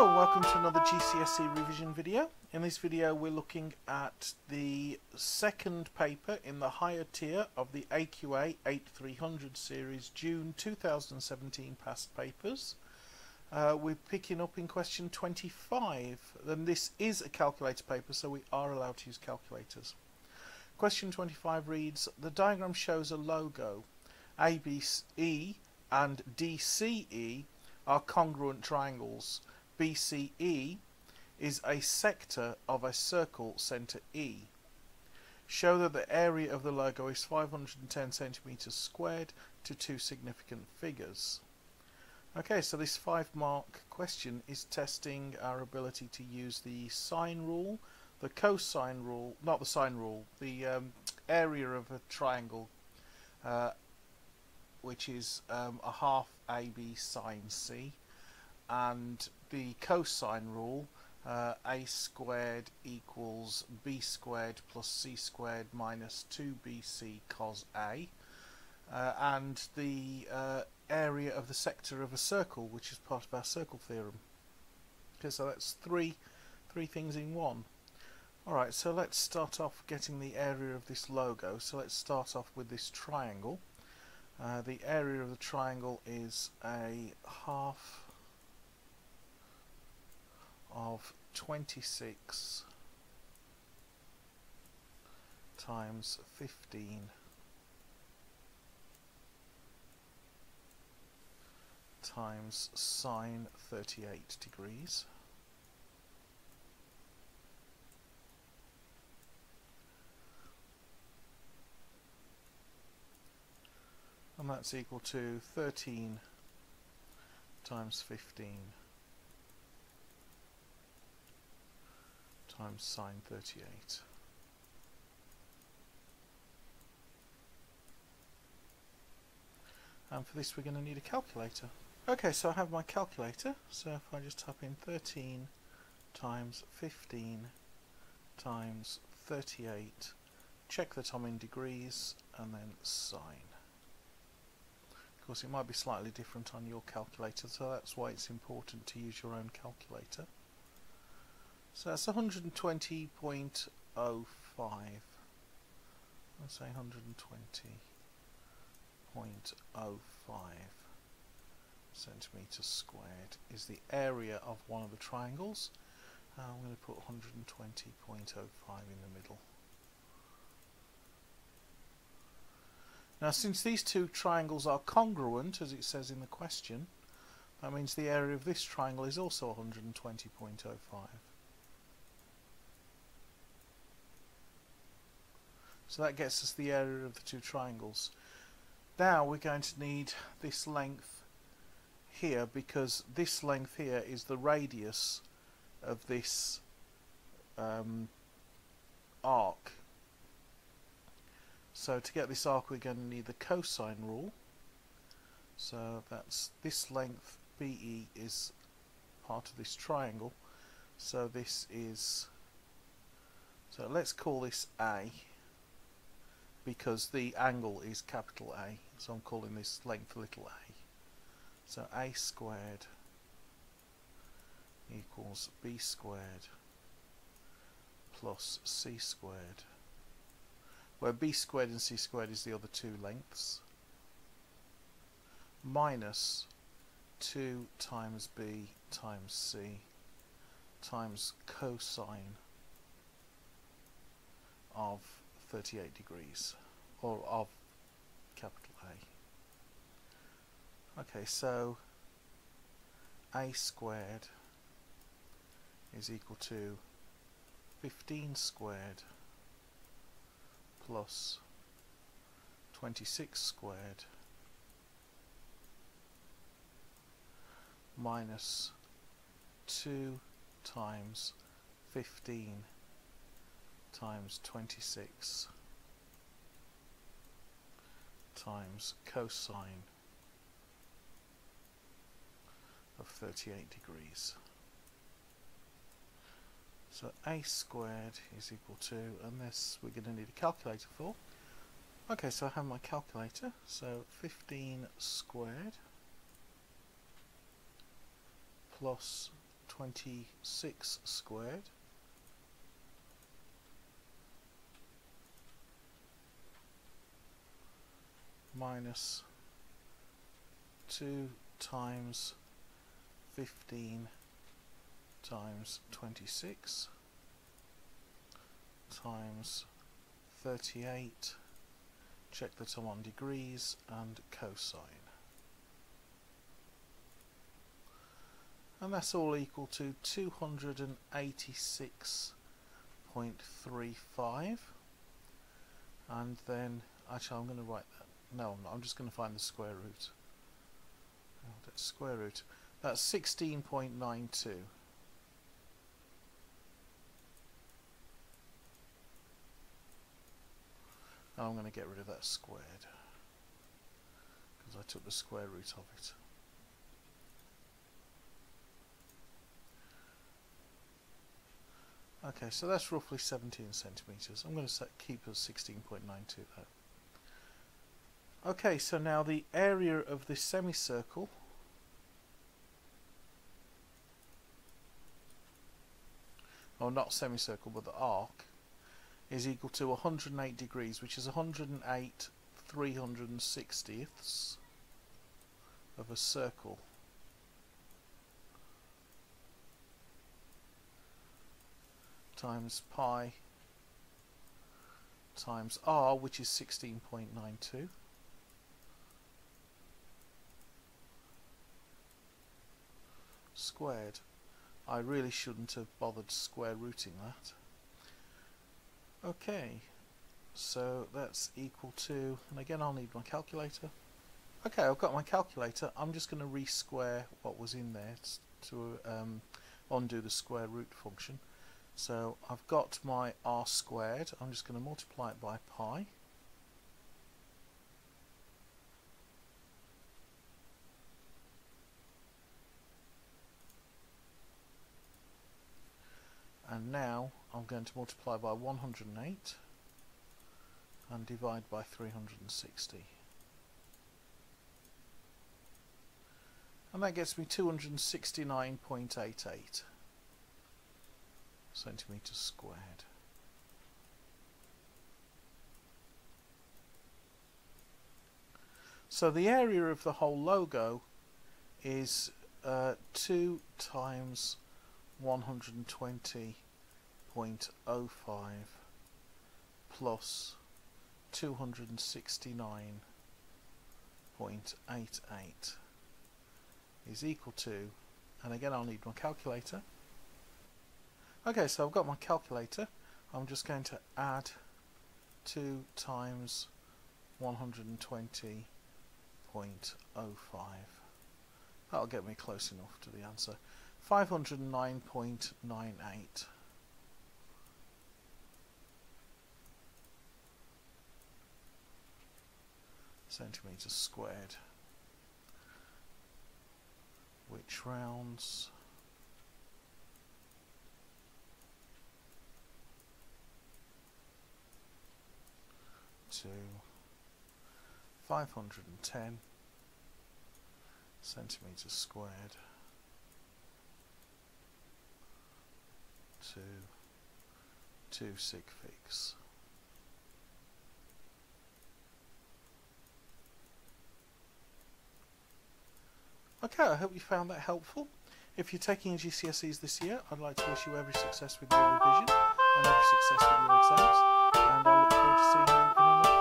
Hello, welcome to another GCSE revision video. In this video we're looking at the second paper in the higher tier of the AQA 8300 series June 2017 past papers. Uh, we're picking up in question 25 and this is a calculator paper so we are allowed to use calculators. Question 25 reads, the diagram shows a logo. ABE and DCE are congruent triangles. BCE is a sector of a circle centre E. Show that the area of the logo is 510 centimeters squared to two significant figures. Okay, so this five mark question is testing our ability to use the sine rule, the cosine rule, not the sine rule, the um, area of a triangle, uh, which is um, a half AB sine C, and the cosine rule, uh, a squared equals b squared plus c squared minus 2bc cos a, uh, and the uh, area of the sector of a circle, which is part of our circle theorem. Okay, so that's three, three things in one. Alright, so let's start off getting the area of this logo. So let's start off with this triangle. Uh, the area of the triangle is a half of 26 times 15 times sine 38 degrees. And that's equal to 13 times 15 times sine 38. And for this we're going to need a calculator. Okay, so I have my calculator, so if I just type in 13 times 15 times 38, check that I'm in degrees, and then sine. Of course it might be slightly different on your calculator, so that's why it's important to use your own calculator. So that's 120.05. Let's say 120.05 centimeters squared is the area of one of the triangles. Uh, I'm going to put 120.05 in the middle. Now since these two triangles are congruent as it says in the question that means the area of this triangle is also 120.05. So that gets us the area of the two triangles. Now we're going to need this length here because this length here is the radius of this um, arc. So to get this arc we're going to need the cosine rule. So that's this length BE is part of this triangle. So this is, so let's call this A because the angle is capital A so I'm calling this length little a. So a squared equals b squared plus c squared where b squared and c squared is the other two lengths minus 2 times b times c times cosine of 38 degrees or of capital A. Okay, so A squared is equal to 15 squared plus 26 squared minus 2 times 15 times 26 times cosine of 38 degrees. So a squared is equal to, and this we're going to need a calculator for. Okay, so I have my calculator, so 15 squared plus 26 squared minus 2 times 15 times 26 times 38 check that I'm on degrees and cosine. And that's all equal to 286.35 and then actually I'm going to write no I'm, not, I'm just going to find the square root oh, that's square root that's 16.92 I'm going to get rid of that squared because I took the square root of it. Okay, so that's roughly 17 centimeters. I'm going to set, keep as 16.92 there. Okay, so now the area of this semicircle or not semicircle but the arc is equal to 108 degrees, which is 108 360ths of a circle. times pi times r, which is 16.92. squared. I really shouldn't have bothered square rooting that. Okay, so that's equal to, and again I'll need my calculator. Okay, I've got my calculator. I'm just going to re-square what was in there to um, undo the square root function. So I've got my r squared. I'm just going to multiply it by pi. And now I'm going to multiply by 108 and divide by 360 and that gets me 269.88 centimeters squared. So the area of the whole logo is uh, 2 times 120.05 plus 269.88 is equal to, and again I'll need my calculator. Okay, so I've got my calculator. I'm just going to add 2 times 120.05. That'll get me close enough to the answer. 509.98 centimeters squared which rounds to 510 centimeters squared to two sig figs. Okay, I hope you found that helpful. If you're taking GCSEs this year, I'd like to wish you every success with your revision and every success with your exams, and I look forward to seeing you in another